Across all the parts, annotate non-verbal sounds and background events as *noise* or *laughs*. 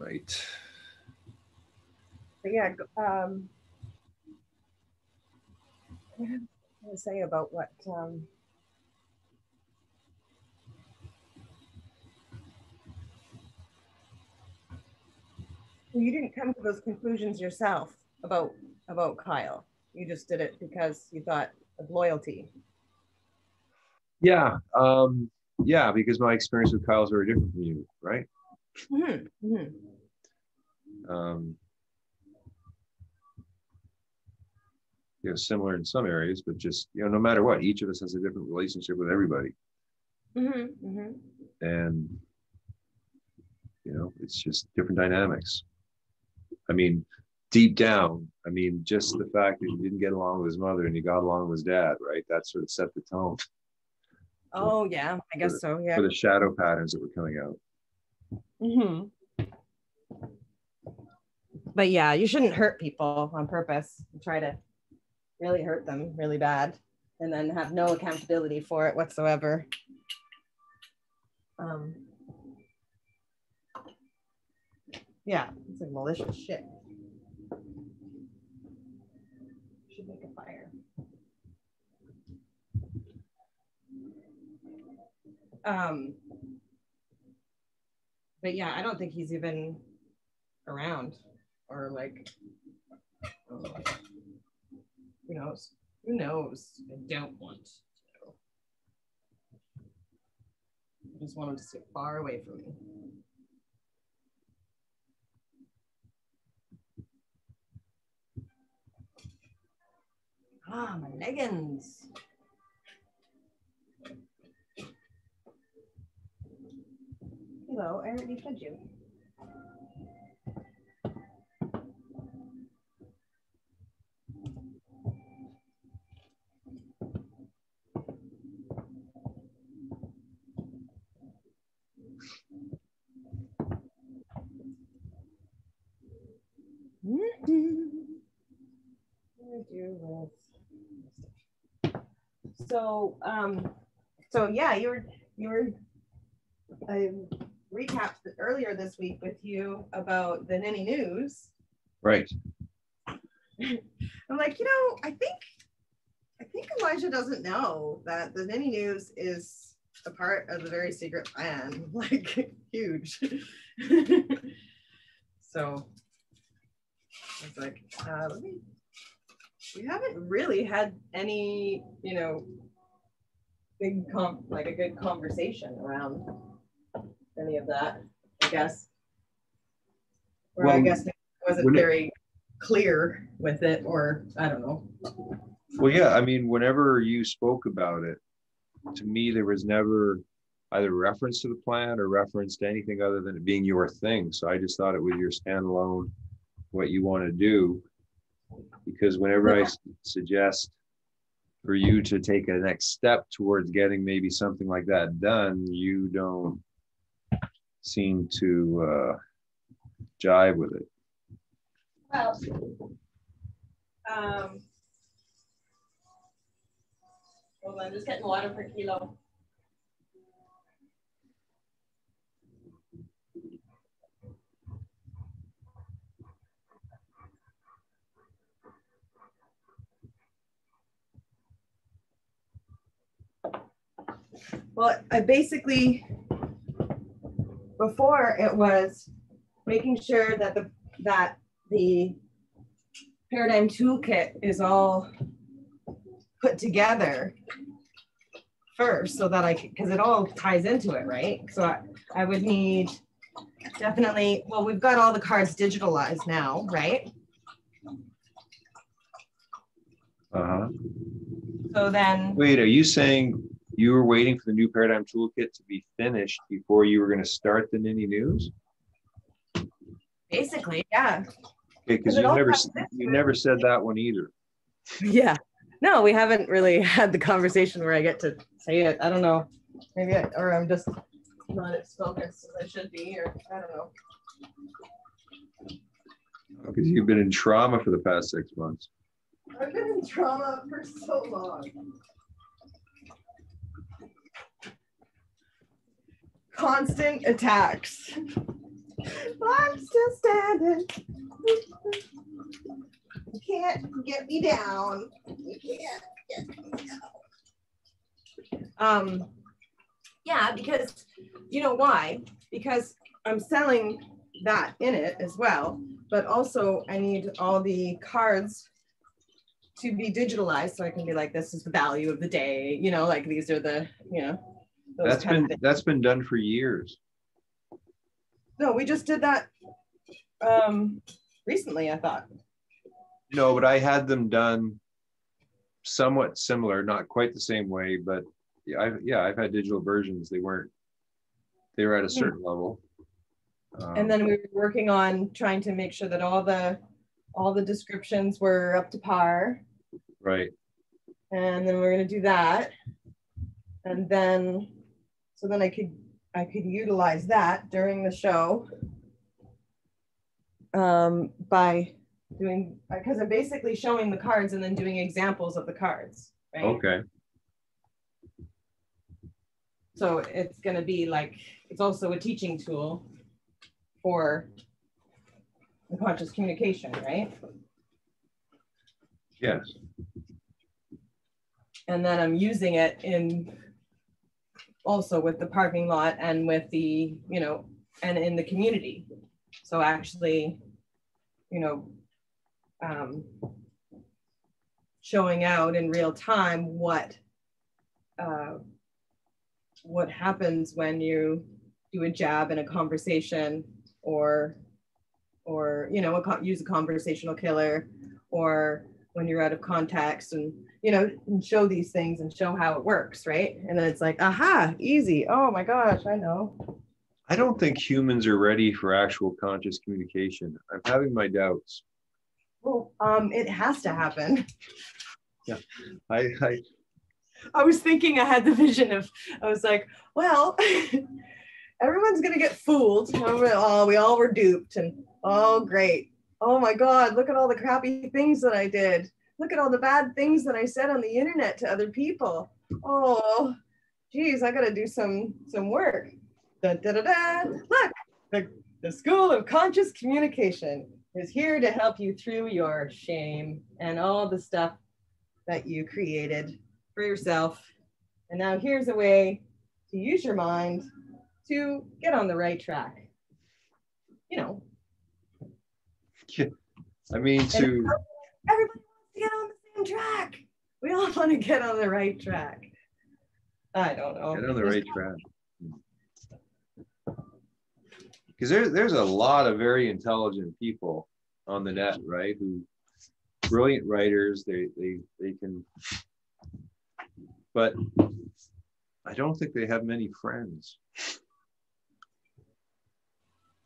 Right. But yeah, um, what did I say about what? Um, you didn't come to those conclusions yourself about about Kyle. You just did it because you thought of loyalty. Yeah. Um, yeah, because my experience with Kyle is very different from you, right? Mm-hmm. Mm-hmm. Um, you know, similar in some areas, but just you know, no matter what, each of us has a different relationship with everybody, Mm-hmm. Mm-hmm. and you know, it's just different dynamics. I mean, deep down, I mean, just the fact that you didn't get along with his mother and you got along with his dad, right? That sort of set the tone Oh yeah, I guess so. Yeah. for the shadow patterns that were coming out. Mm-hmm. But yeah, you shouldn't hurt people on purpose. Try to really hurt them really bad and then have no accountability for it whatsoever. Um, yeah, it's like malicious shit. Should make a fire. Um, but yeah, I don't think he's even around or like, who knows? Who knows? I don't want to. I just want him to stay far away from me. Ah, my leggings. Hello, I already fed you. So, um, so yeah, you were you were I recapped earlier this week with you about the Ninny News. Right. I'm like, you know, I think I think Elijah doesn't know that the Ninny News is a part of the very secret plan, *laughs* like huge. *laughs* so it's like, uh, let me. We haven't really had any, you know, big com like a good conversation around any of that. I guess. Or I guess it wasn't when it- very clear with it, or I don't know. Well, yeah, I mean, whenever you spoke about it, to me, there was never either reference to the plan or reference to anything other than it being your thing. So I just thought it was your standalone, what you want to do. Because whenever I suggest for you to take a next step towards getting maybe something like that done, you don't seem to uh, jive with it. Well, um, hold on, just getting water per kilo. Well, I basically, before it was making sure that the, that the paradigm toolkit is all put together first so that I, because it all ties into it, right? So I, I would need definitely, well, we've got all the cards digitalized now, right? Uh-huh. So then, Wait, are you saying you were waiting for the new paradigm toolkit to be finished before you were going to start the Ninny News? basically, yeah. Okay, because you never you never said that one either. Yeah. No, we haven't really *laughs* had the conversation where I get to say it. I don't know. Maybe, I, or I'm just not as focused as I should be, or I don't know. Because you've been in trauma for the past six months. I've been in trauma for so long. Constant attacks. I'm still standing. You can't get me down. You can't get me down. Um, yeah, because you know why? Because I'm selling that in it as well, but also I need all the cards to be digitalized so I can be like, this is the value of the day, you know, like these are the, you know. That's been, that's been done for years. No, we just did that um recently, I thought. No, but I had them done somewhat similar, not quite the same way, but yeah, I've, yeah, I've had digital versions. They weren't, they were at a certain level. Um, And then we were working on trying to make sure that all the all the descriptions were up to par. Right, And then we're gonna do that. And then so then I could I could utilize that during the show. Um by doing because I'm basically showing the cards and then doing examples of the cards, right? okay, So it's gonna be like, it's also a teaching tool for the conscious communication, right? yes, And then I'm using it in also with the parking lot and with the, you know, and in the community. So actually, you know, um, showing out in real time what uh, what happens when you do a jab in a conversation or or you know a, use a conversational killer or when you're out of context and you know and show these things and show how it works right and then it's like aha easy oh my gosh i know I don't think humans are ready for actual conscious communication. I'm having my doubts. well um it has to happen Yeah, I, I, I was thinking I had the vision of, I was like, well, *laughs* everyone's gonna get fooled. Oh, we all were duped, and oh, great. Oh my God, look at all the crappy things that I did. Look at all the bad things that I said on the internet to other people. Oh, geez, I gotta do some some work. Da, da, da, da. Look, the, the School of Conscious Communication is here to help you through your shame and all the stuff that you created for yourself. And now here's a way to use your mind to get on the right track. You know, Yeah. *laughs* I mean, to, everybody wants to get on the same track. We all *laughs* want to get on the right track. I don't know. get on the right track. Because there's, there's a lot of very intelligent people on the net, right? Who, brilliant writers, they, they, they can, but I don't think they have many friends.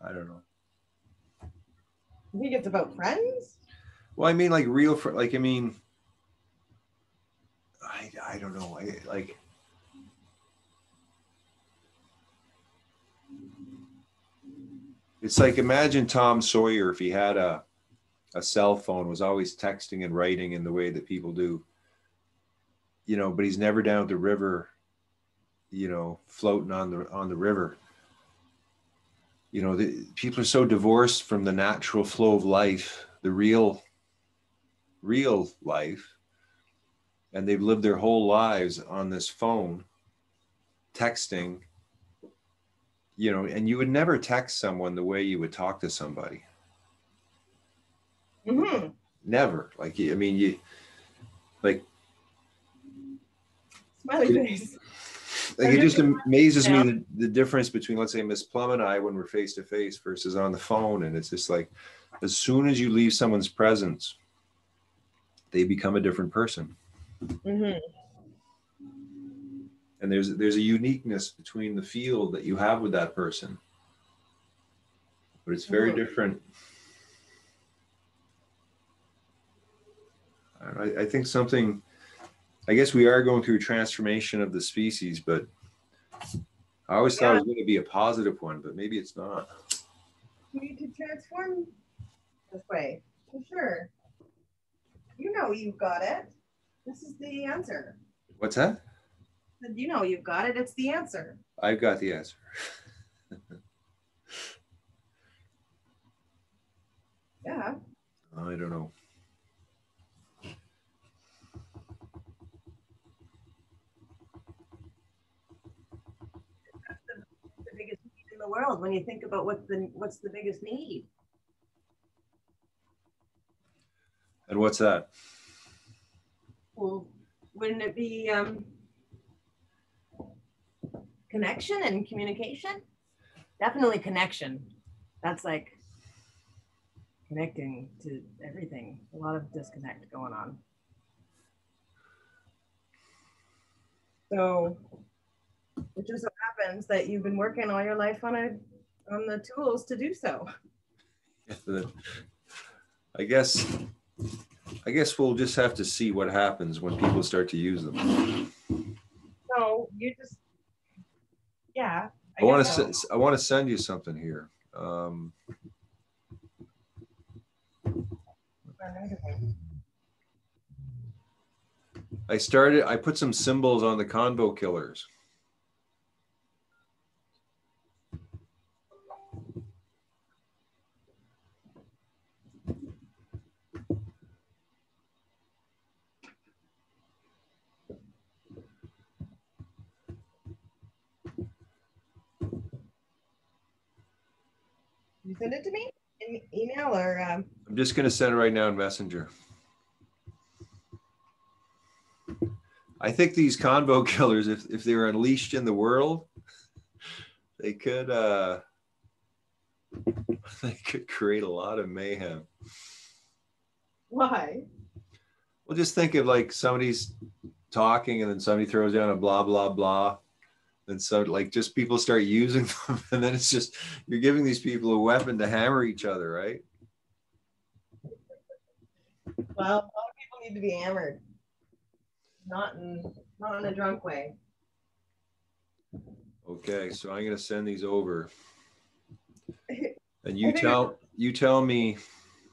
I don't know. You think it's about friends? Well, I mean, like real, fr- like I mean, I I don't know, I like. It's like imagine Tom Sawyer if he had a a cell phone, was always texting and writing in the way that people do. You know, but he's never down at the river, you know, floating on the on the river. You know, the, people are so divorced from the natural flow of life, the real real life and they've lived their whole lives on this phone texting you know and you would never text someone the way you would talk to somebody Mm-hmm. never like i mean you like Smiley face. *laughs* like it just amazes Yeah. me the, the difference between let's say miss plum and i when we're face to face versus on the phone and it's just like as soon as you leave someone's presence they become a different person Mm-hmm. and there's there's a uniqueness between the feel that you have with that person but it's very Mhm. different I, I think something i guess we are going through a transformation of the species but i always thought it was going to be a positive one but maybe it's not We need to transform this way, for sure. You know you've got it. This is the answer. What's that? You know, you've got it. It's the answer. I've got the answer. *laughs* yeah. I don't know. the world when you think about what the what's the biggest need. And what's that? Wouldn't it be um, connection and communication? Definitely connection. That's like connecting to everything. A lot of disconnect going on. So it just so happens that you've been working all your life on a on the tools to do so. I guess I guess we'll just have to see what happens when people start to use them. So you just yeah. I want to. I want to send you something here. Um, I started I put some symbols on the convo killers. You send it to me in email or um, I'm just going to send it right now in Messenger. I think these convo *laughs* killers, if, if they were unleashed in the world, they could uh, *laughs* they could create a lot of mayhem. why? Well, just think of like somebody's talking and then somebody throws down a blah blah blah. And so like just people start using *laughs* them and then it's just you're giving these people a weapon to hammer each other, right? Well, a lot of people need to be hammered, not in not in a drunk way. Okay, so I'm gonna send these over. *laughs* And you tell you tell me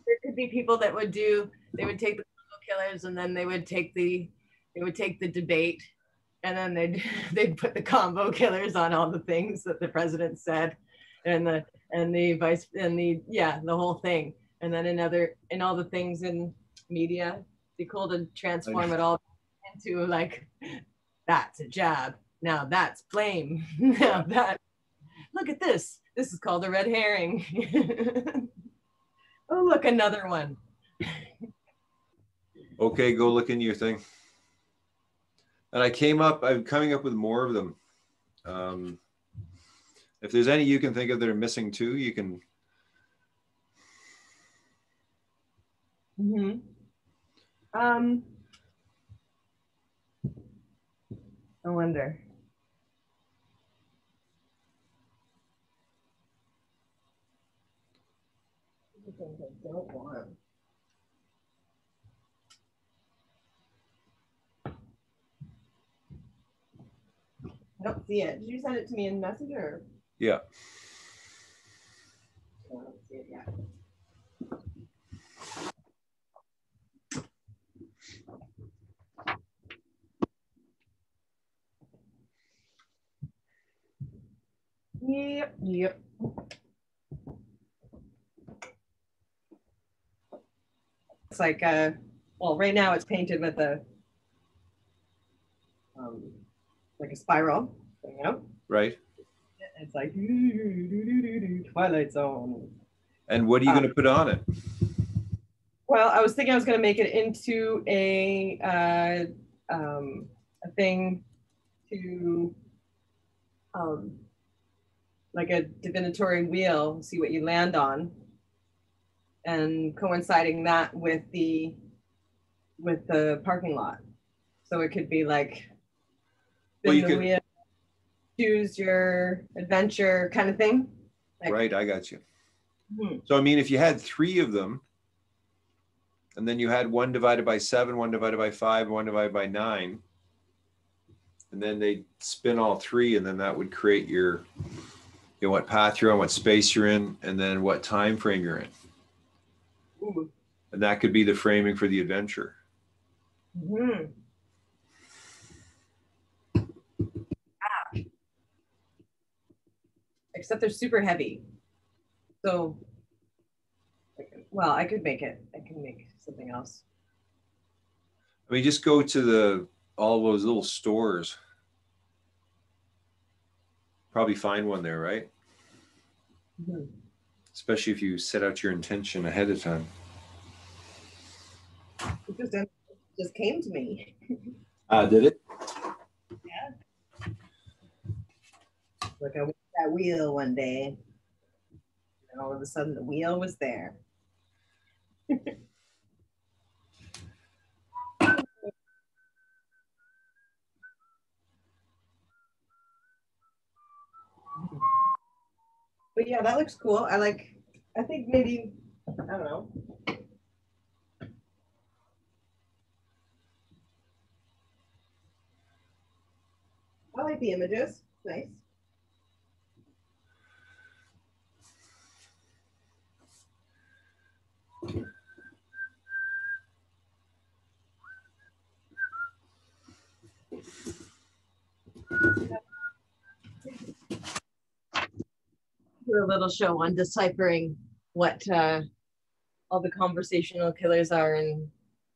There could be people that would do. They would take the killers, and then they would take the they would take the debate, and then they'd *laughs* they'd put the convo killers on all the things that the president said, and the and the vice and the yeah the whole thing, and then another and all the things in media. Be cool to transform it all into like that's a jab. Now that's blame. *laughs* now that look at this. This is called a red herring. *laughs* oh, look, another one. Okay, go look in your thing. And I came up, I'm coming up with more of them. Um, if there's any you can think of that are missing too, you can. Mm hmm Um, I wonder. I don't want. See it. Did you send it to me in Messenger? Yeah. I don't see it yet. Yep, yep. It's like uh well right now it's painted with a um like a spiral, you know? Right. It's like Twilight Zone. And what are you Um, going to put on it? Well, I was thinking I was going to make it into a uh, um, a thing to um, like a divinatory wheel, see what you land on, and coinciding that with the with the parking lot. So it could be like Well, you the could- wheel, choose your adventure kind of thing. like- Right, I got you. Hmm. So, I mean, if you had three of them, and then you had one divided by seven, one divided by five, one divided by nine, and then they spin all three, and then that would create your, you know, what path you're on, what space you're in, and then what time frame you're in. Ooh. And that could be the framing for the adventure. Mhm. Except they're super heavy. So Well, I could make it. I can make something else. I mean, just go to the all those little stores. Probably find one there, right? Mhm. Especially if you set out your intention ahead of time. It just, it just came to me. Uh, did it? Yeah. Like I that wheel one day. And all of a sudden the wheel was there. *laughs* But yeah, that looks cool. I like, I think maybe, I don't know. I like the images. Nice. Do a little show on deciphering what uh, all the conversational killers are and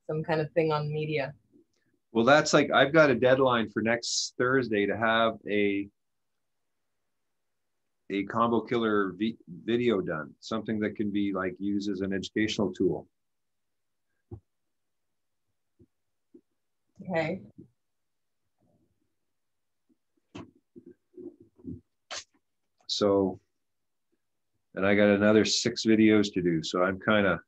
some kind of thing on media. Well, that's like I've got a deadline for next Thursday to have a a convo killer vi- video done, something that can be like used as an educational tool. Okay. So, and I got another six videos to do. So I'm kind of,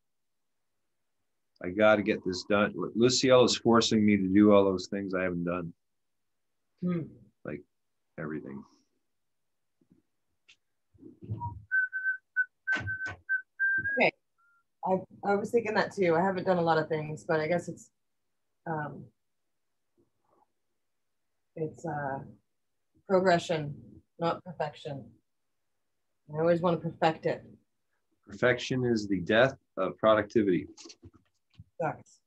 I got to get this done. Lucielle is forcing me to do all those things I haven't done, Hmm. everything. I, I was thinking that too. I haven't done a lot of things, but I guess it's um, it's uh, progression, not perfection. I always want to perfect it. Perfection is the death of productivity. Sucks.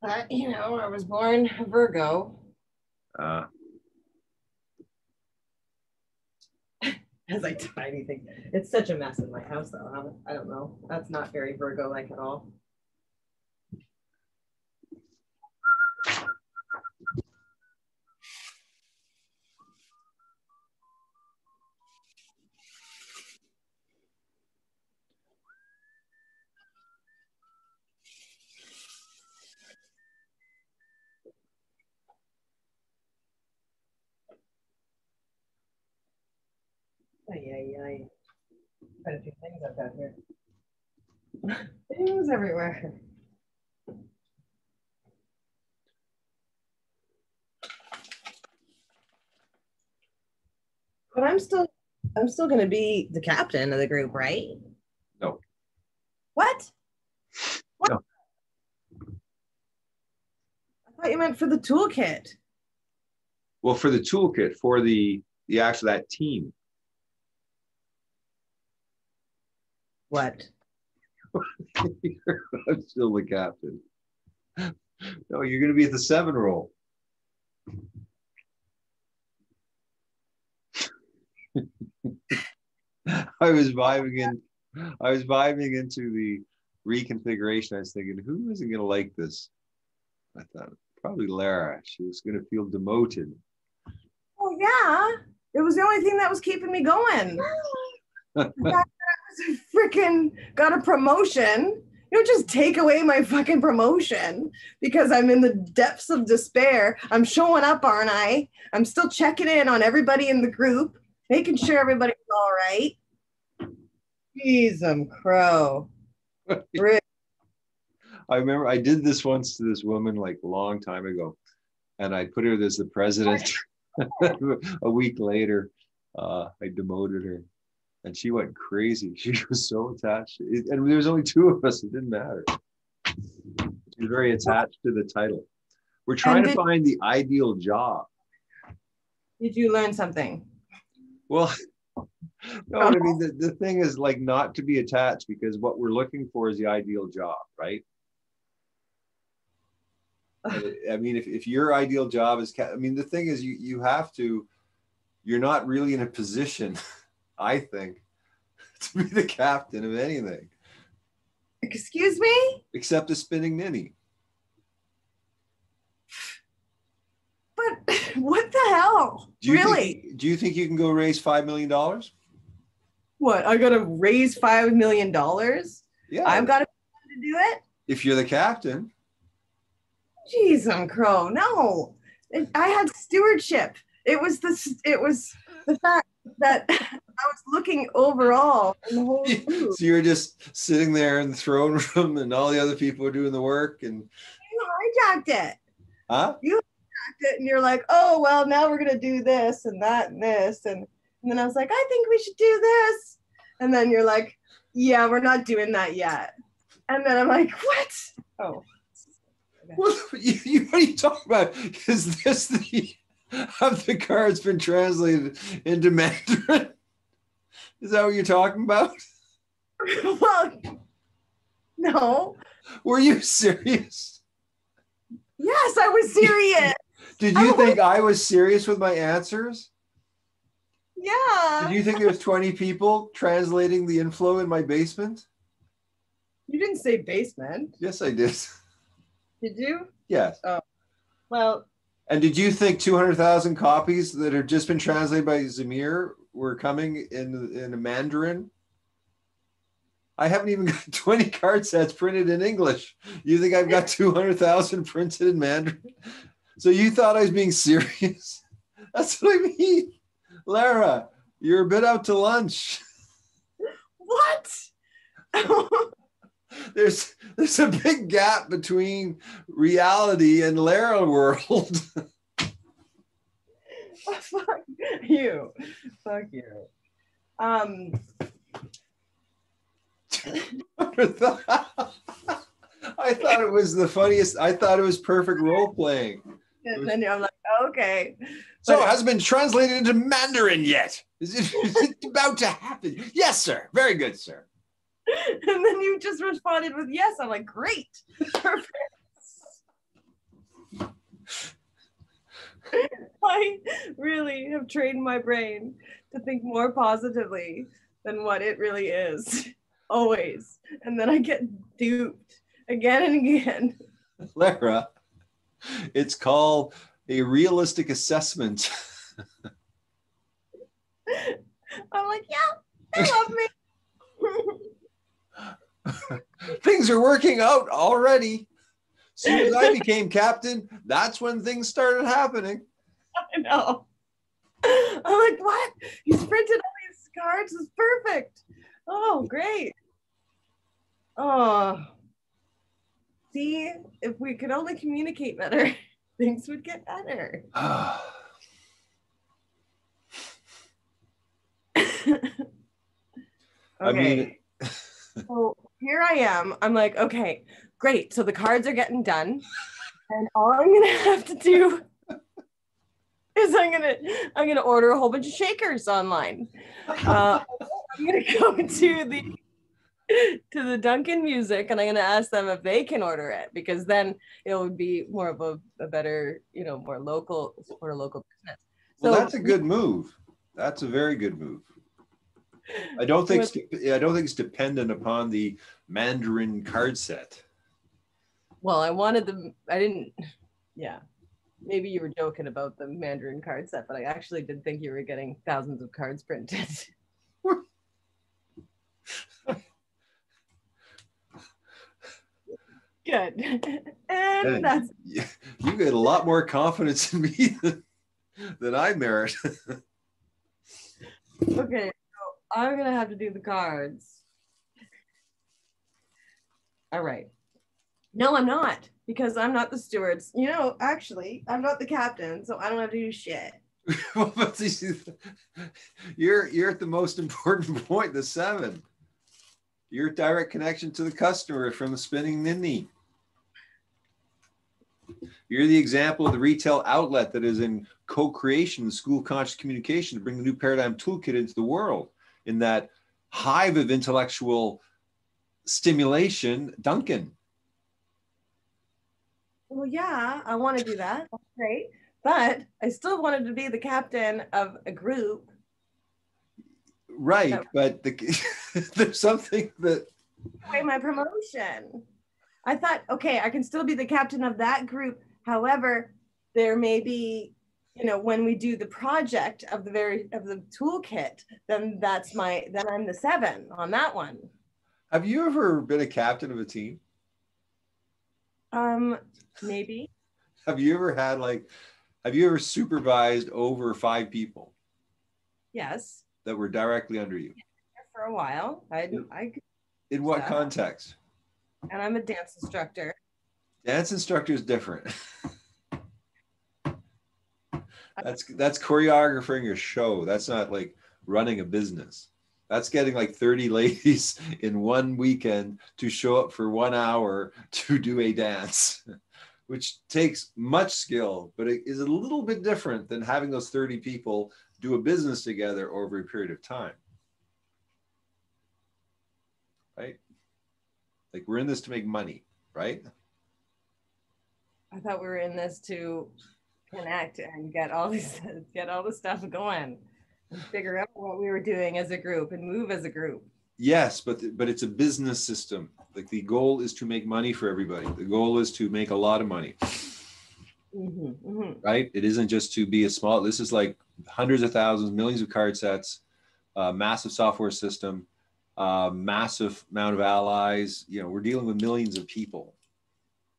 But you know, I was born Virgo, Uh, as I do anything. It's such a mess in my house, though. I don't, I don't know. That's not very Virgo-like at all. Ay, ay, ay. Quite a few things I've got here. *laughs* things everywhere. But I'm still, I'm still gonna be the captain of the group, right? No. What? What? No. I thought you meant for the toolkit. well, for the toolkit, for the the actual that team, What? *laughs* I'm still the captain. No, you're going to be at the seven role. *laughs* I was vibing in. I was vibing into the reconfiguration. I was thinking, who isn't going to like this? I thought probably Lara. She was going to feel demoted. Oh yeah, it was the only thing that was keeping me going. *laughs* *laughs* freaking got a promotion. You don't just take away my fucking promotion because I'm in the depths of despair. I'm showing up, aren't I? I'm still checking in on everybody in the group, making sure everybody's all right. Jeez, I'm crow. *laughs* I remember I did this once to this woman like a long time ago, and I put her as the president. *laughs* a week later, uh, I demoted her, and she went crazy. *laughs* She was so attached, It- and there was only two of us. It didn't matter. She was very attached to the title. We're trying to find the ideal job. Did you learn something? Well, *laughs* no, I mean the, the thing is like not to be attached because what we're looking for is the ideal job, right? *laughs* I- mean, if, if your ideal job is, I mean, the thing is, you you have to, you're not really in a position, I think, *laughs* to be the captain of anything Excuse me? except a spinning ninny. But *laughs* what the hell? Do you really? Think, do you think you can go raise five million dollars? What? I gotta raise five million dollars? Yeah. I've got to do it? if you're the captain. Jeez, I'm crow. No. I had stewardship. It was the it was the fact that *laughs* was looking overall in the whole *laughs* group. So you're just sitting there in the throne room and all the other people are doing the work and You hijacked it. huh? You hijacked it, and you're like, oh well, now we're gonna do this and that and this, and, and then I was like, I think we should do this, and then you're like, yeah, we're not doing that yet, and then I'm like, what? Oh, What, *laughs* you, you, what are you talking about? Is this the *laughs* have the cards been translated into Mandarin? Is that what you're talking about? *laughs* well, no. Were you serious? Yes, I was serious. Did I you was- think I was serious with my answers? yeah. Did you think there was 20 people translating the inflow in my basement? You didn't say basement, Yes, I did. did you? Yes. Oh. Well, And did you think 200,000 copies that have just been translated by Zamir were coming in in Mandarin? I haven't even got *laughs* 20 card sets printed in English. You think I've got 200,000 printed in Mandarin? So you thought I was being serious? *laughs* That's what I mean. Lara, you're a bit out to lunch. what? *laughs* There's there's a big gap between reality and Lara world. Fuck *laughs* you. Fuck you. Um, *laughs* I thought it was the funniest. I thought it was perfect role playing. and then I'm like, okay. So But- it hasn't been translated into Mandarin yet. Is it, is it *laughs* about to happen? Yes, sir. Very good, sir. And then you just responded with yes. I'm like, great. Perfect. *laughs* I really have trained my brain to think more positively than what it really is. *laughs* Always. And then I get duped again and again. *laughs* Lara, it's called a realistic assessment. I'm like, yeah, they love me. things are working out already. Soon as I became captain, that's when things started happening. *laughs* I know. I'm like, what? He's printed all these cards. It's perfect. Oh, great. Oh. See, if we could only communicate better, *laughs* things would get better. *sighs* I mean, *laughs* so here I am. I'm like, okay, great. So the cards are getting done. And all I'm gonna *laughs* have to do is I'm gonna I'm gonna order a whole bunch of shakers online. Uh, I'm gonna go *laughs* to the to the Duncan Music and I'm gonna ask them if they can order it because then it would be more of a, a better, you know, more local for a local business. well, that's a good move. That's a very good move. I don't think I don't think it's dependent upon the Mandarin card set. Well, I wanted them. I didn't. Yeah, maybe you were joking about the Mandarin card set, but I actually did think you were getting thousands of cards printed. *laughs* Good, and Hey. that's You you get a lot more confidence in me than, than I merit. *laughs* okay. So I'm gonna have to do the cards. All right. No, I'm not because I'm not the stewards. You know, actually, I'm not the captain, so I don't have to do shit. *laughs* You're you're at the most important *laughs* point, the seven. Your direct connection to the customer from the spinning ninny. You're the example of the retail outlet that is in co-creation with school conscious communication to bring the new paradigm toolkit into the world in that hive of intellectual stimulation, Duncan. Well, yeah, I want to do that. That's great. But I still wanted to be the captain of a group. Right, That- but the *laughs* there's something that away my promotion. I thought, okay, I can still be the captain of that group. However, there may be, you know, when we do the project of the very of the toolkit, then that's my then I'm the seven on that one. have you ever been a captain of a team? Um, maybe. Have you ever had like have you ever supervised over five people Yes. that were directly under you? For a while. I I In what context? and I'm a dance instructor. Dance instructor is different. *laughs* Uh, that's that's choreographing a show. That's not like running a business. That's getting like 30 *laughs* ladies in one weekend to show up for one hour to do a dance, *laughs* which takes much skill, but it is a little bit different than having those 30 people do a business together over a period of time. Right? Like we're in this to make money, right? I thought we were in this to connect and get all these *laughs* get all the stuff going and figure out what we were doing as a group and move as a group. Yes, but but it's a business system. Like the goal is to make money for everybody. The goal is to make a lot of money, Mhm, mhm. right? It isn't just to be a small. This is like hundreds of thousands, millions of card sets, uh, massive software system, uh, massive amount of allies. You know, we're dealing with millions of people.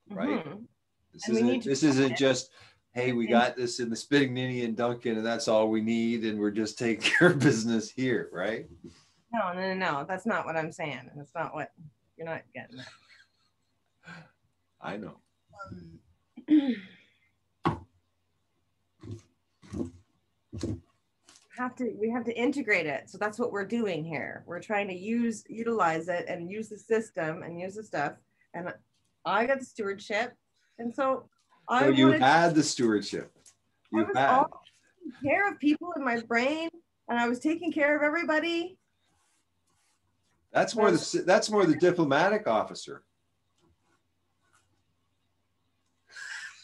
Right. Mhm. This And isn't this isn't it. just hey, we got this in the spinning ninny and Duncan, and that's all we need, and we're just taking *laughs* care of business here, right? No, no, no, no. That's not what I'm saying. And that's not what you're not getting that. *laughs* I know. Um, *clears throat* have to we have to integrate it so that's what we're doing here we're trying to use utilize it and use the system and use the stuff and i got the stewardship and so i So you wanted had the stewardship. I was had. care of people in my brain and i was taking care of everybody That's more the that's more the diplomatic officer. *laughs*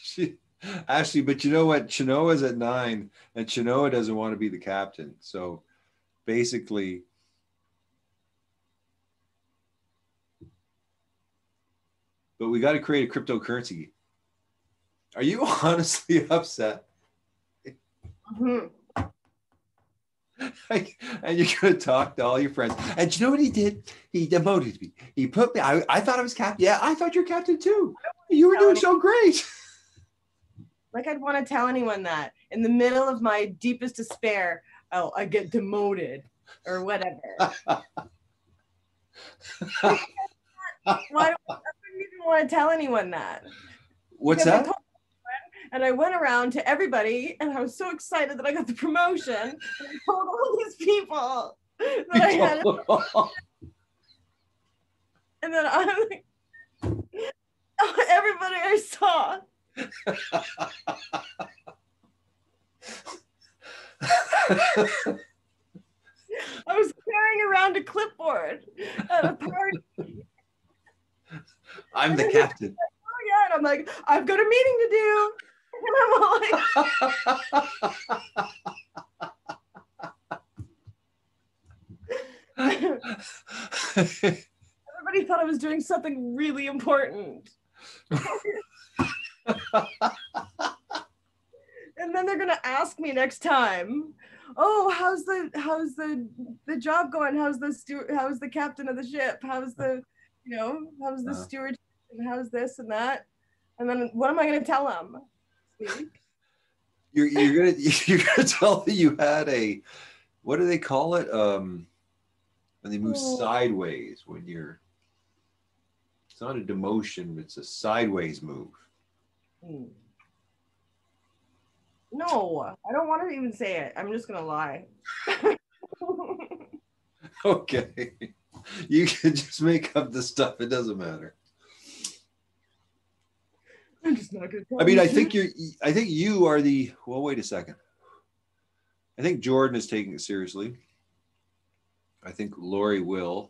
She, Ashley, but you know what? Chinoa's at nine, and Chinoa doesn't want to be the captain. So basically, but we got to create a cryptocurrency. Are you *laughs* honestly upset? Mhm. *laughs* And you're gonna talk to all your friends. And you know what he did? He demoted me. He put me. I, I thought I was captain. Yeah, I thought you're captain too. You were doing so great. *laughs* like i'd want to tell anyone that in the middle of my deepest despair oh i get demoted or whatever *laughs* why do I wouldn't even want to tell anyone that What's Because that? Told my friend, And I went around to everybody, and I was so excited that I got the promotion. And I told all these people that I had, *laughs* and then I'm like, everybody I saw. I was carrying around a clipboard at a party. I'm the captain. Oh yeah, and I'm like, I've got a meeting to do. And I'm like, *laughs* everybody thought I was doing something really important. and then they're gonna ask me next time, "Oh, how's the how's the the job going? How's the steward? How's the captain of the ship? How's the you know how's the Uh. steward? And how's this and that?" And then what am I gonna tell them? You're, you're gonna *laughs* you're gonna tell me you had a what do they call it? Um, when they move Oh. sideways when you're. It's not a demotion. It's a sideways move. Hmm. No, I don't want to even say it. I'm just gonna lie. *laughs* *laughs* Okay. You can just make up the stuff. It doesn't matter. I'm just not. I mean. I think you're. I think you are the. Well, wait a second. I think Jordan is taking it seriously. I think Lori will.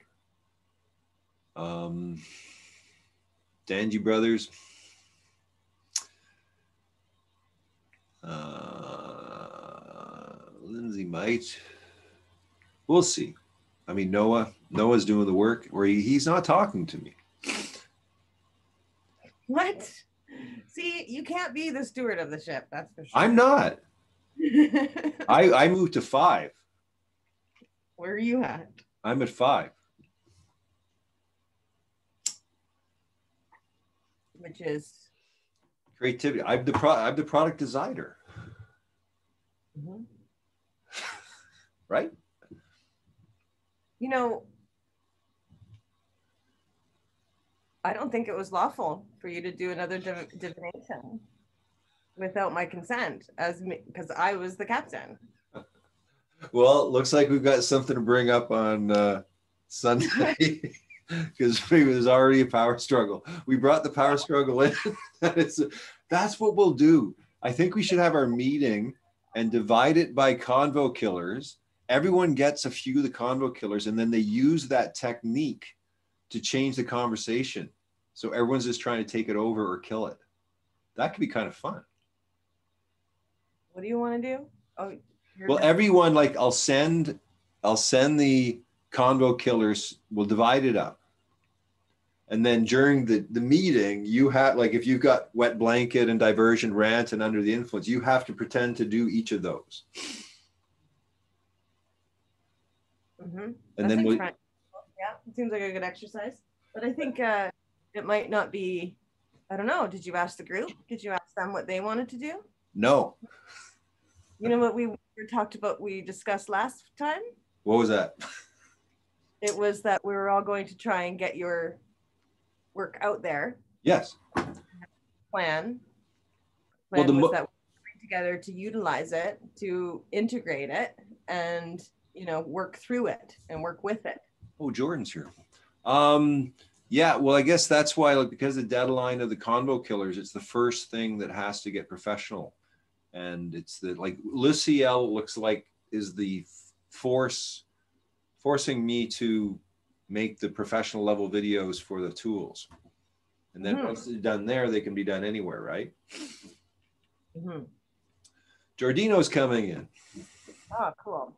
Um, Dangy Brothers. Uh, Lindsay might. We'll see. I mean, Noah, Noah's doing the work where he, he's not talking to me. What? See, you can't be the steward of the ship. That's for sure. I'm not. *laughs* I, I moved to five. Where are you at? I'm at five. Which is. Creativity. I'm the pro, I'm the product designer, Mhm. *laughs* right? You know, I don't think it was lawful for you to do another div- divination without my consent, as because I was the captain. Well, it looks like we've got something to bring up on uh, Sunday *laughs* because there's already a power struggle. We brought the power struggle in. *laughs* It's- that's what we'll do. I think we should have our meeting and divide it by convo killers. Everyone gets a few of the convo killers, and then they use that technique to change the conversation. So everyone's just trying to take it over or kill it. That could be kind of fun. What do you want to do? Oh, Well, everyone like I'll send I'll send the convo killers. We'll divide it up, and then during the the meeting, you have like if you've got wet blanket and diversion, rant, and under the influence, you have to pretend to do each of those, Mm-hmm. and That then seems we fine. Yeah, it seems like a good exercise. But I think uh, it might not be. I don't know. Did you ask the group? Did you ask them what they wanted to do? no. You know what we talked about, we discussed last time? What was that? It was that we were all going to try and get your work out there. Yes. Plan. Well, Plan the was mo- that we bring together to utilize it, to integrate it, and you know work through it and work with it. Oh, Jordan's here. Um, yeah, well, I guess that's why, like, because the deadline of the convo killers, it's the first thing that has to get professional. And it's the like Luciel looks like is the force forcing me to make the professional level videos for the tools. And then Mhm. once they're done there, they can be done anywhere, right? Mhm. Jardino's coming in. Oh, cool.